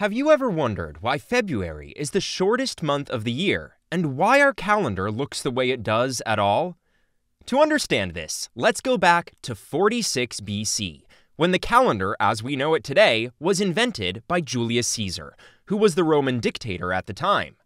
Have you ever wondered why February is the shortest month of the year and why our calendar looks the way it does at all? To understand this, let's go back to 46 BC, when the calendar as we know it today was invented by Julius Caesar, who was the Roman dictator at the time.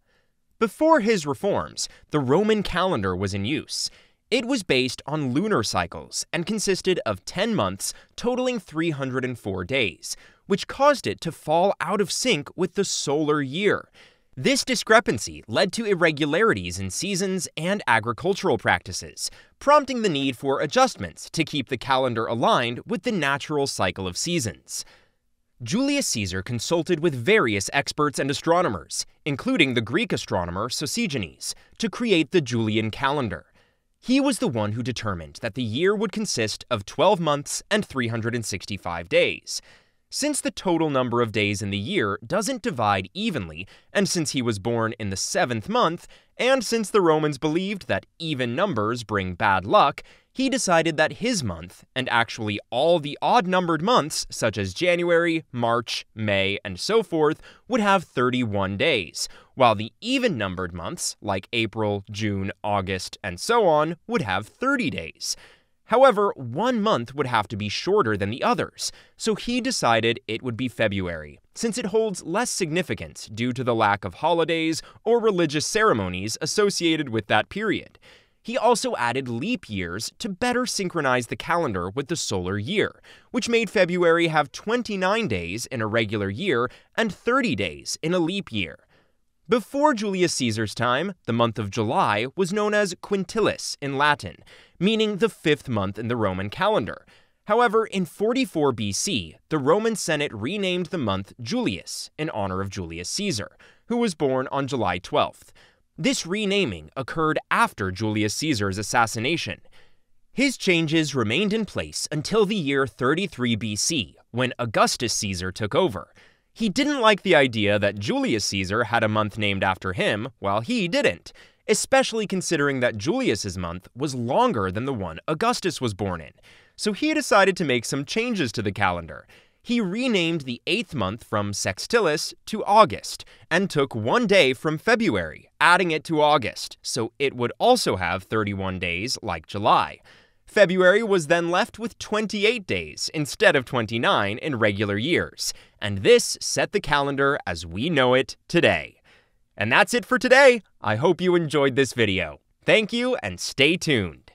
Before his reforms, the Roman calendar was in use. It was based on lunar cycles and consisted of 10 months totaling 304 days, which caused it to fall out of sync with the solar year. This discrepancy led to irregularities in seasons and agricultural practices, prompting the need for adjustments to keep the calendar aligned with the natural cycle of seasons. Julius Caesar consulted with various experts and astronomers, including the Greek astronomer Sosigenes, to create the Julian calendar. He was the one who determined that the year would consist of 12 months and 365 days. Since the total number of days in the year doesn't divide evenly, and since he was born in the seventh month, and since the Romans believed that even numbers bring bad luck, he decided that his month, and actually all the odd numbered months, such as January, March, May, and so forth, would have 31 days, while the even numbered months, like April, June, August, and so on, would have 30 days. However, one month would have to be shorter than the others, so he decided it would be February, since it holds less significance due to the lack of holidays or religious ceremonies associated with that period. He also added leap years to better synchronize the calendar with the solar year, which made February have 29 days in a regular year and 30 days in a leap year. Before Julius Caesar's time, the month of July was known as Quintilis in Latin, meaning the fifth month in the Roman calendar. However, in 44 BC, the Roman Senate renamed the month Julius in honor of Julius Caesar, who was born on July 12th. This renaming occurred after Julius Caesar's assassination. His changes remained in place until the year 33 BC, when Augustus Caesar took over. He didn't like the idea that Julius Caesar had a month named after him, while he didn't, especially considering that Julius's month was longer than the one Augustus was born in. So he decided to make some changes to the calendar. He renamed the eighth month from Sextilis to August, and took one day from February, adding it to August, so it would also have 31 days like July. February was then left with 28 days instead of 29 in regular years, and this set the calendar as we know it today. And that's it for today. I hope you enjoyed this video. Thank you and stay tuned.